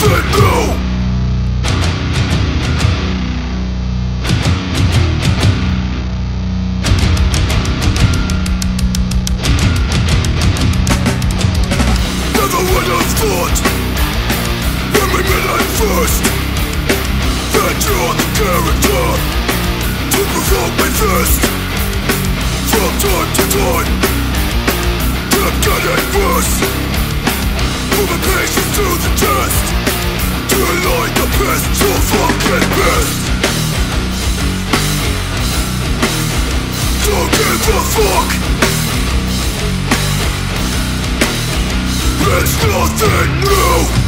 nothing new fucking Don't give a fuck It's nothing new.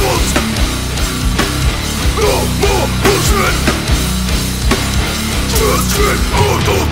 Schutz! No more bullshit! Just drink all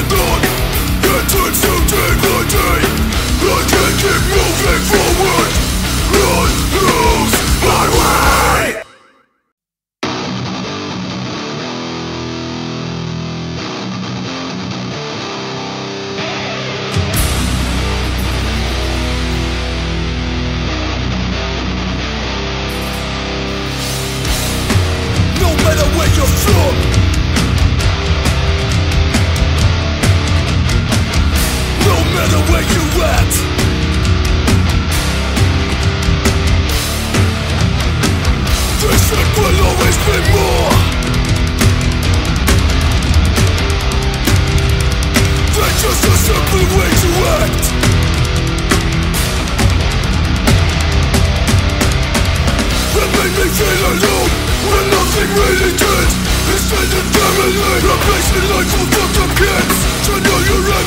Get locked, get to take my day I can't keep moving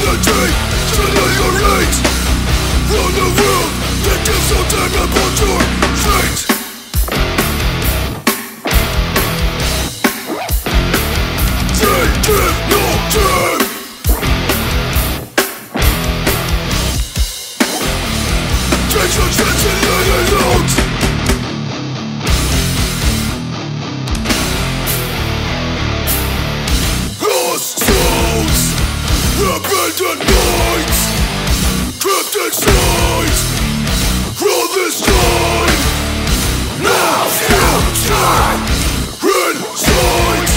Humanity, to your hate Run the world, it is so damn Abandoned minds Trapped inside All this time Now future. Inside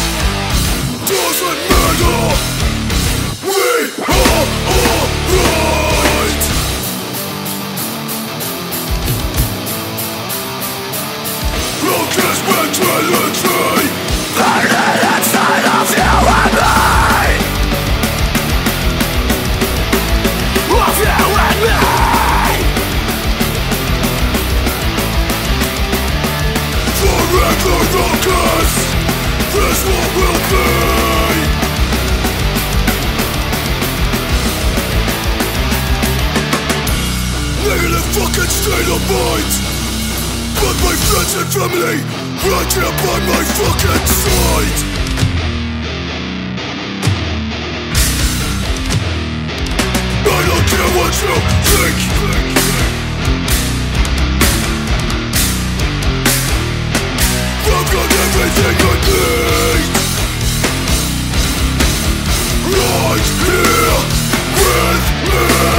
Doesn't matter. We are alright. Focus mentality friends and family Right here by my fucking side. I don't care what you think. I've got everything I need. Right here with me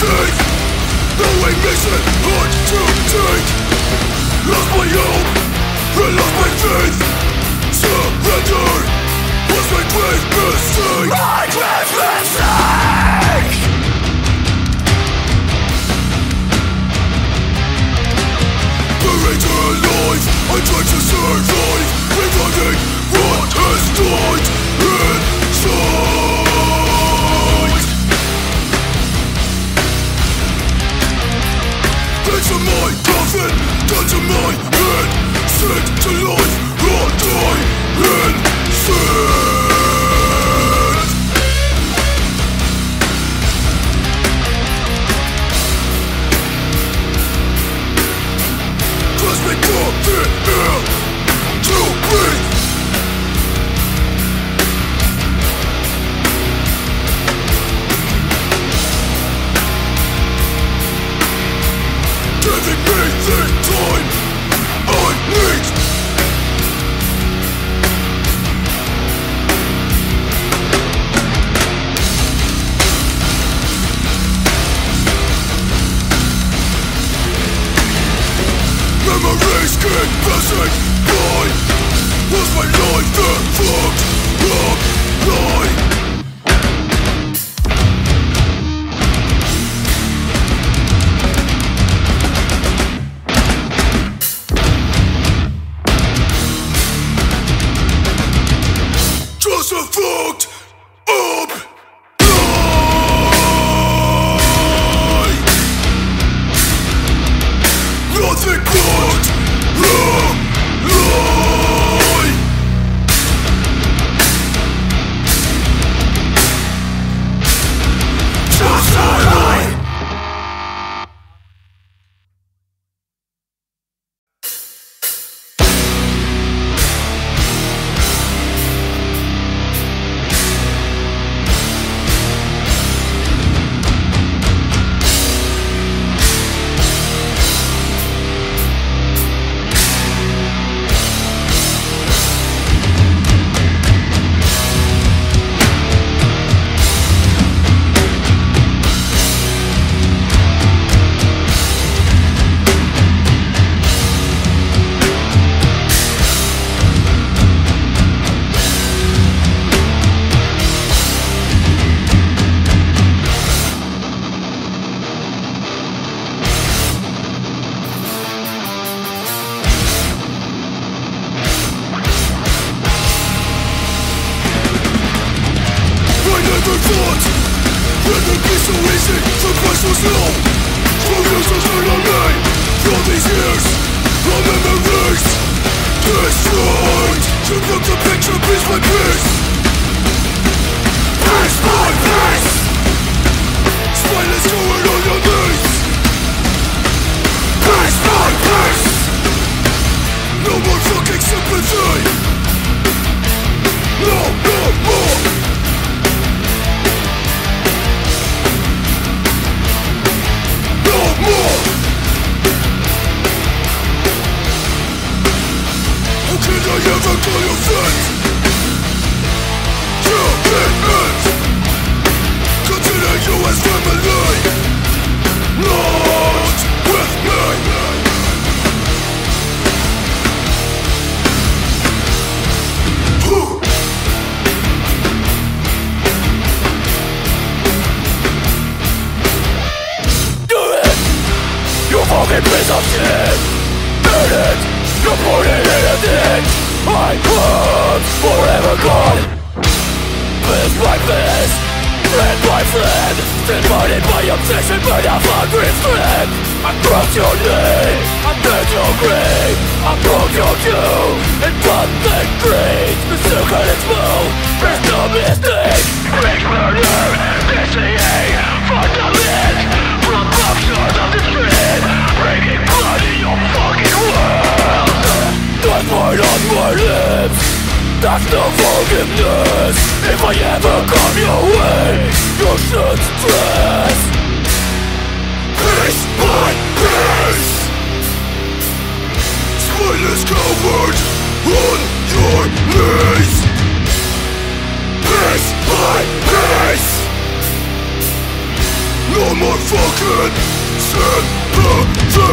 Faith Knowing makes it hard to take. Lost my hope I lost my faith. Surrender Was my grave mistake. My grave mistake! Buried alive, I try to survive. Reviving what has died? Inside Into my coffin, down to my head sent to life, or die in sin me, coffin, hell to breathe of memories Destroyed To put the picture piece by Piece Call you friend? Am forever gone! Fist by fist! Friend by friend! Divided by obsession by a fucking strength! I crossed your knee! I bent your grave! I broke your cue! In pathetic greed! The circle is full! There's no mistake! Big murder! DCA! Fundament! From boxers of the street! Bringing blood in your fucking world! That's right on my lips! That's no forgiveness If I ever come your way You should stress Piece by piece Spineless coward On your knees. Piece by piece No more fucking sympathy.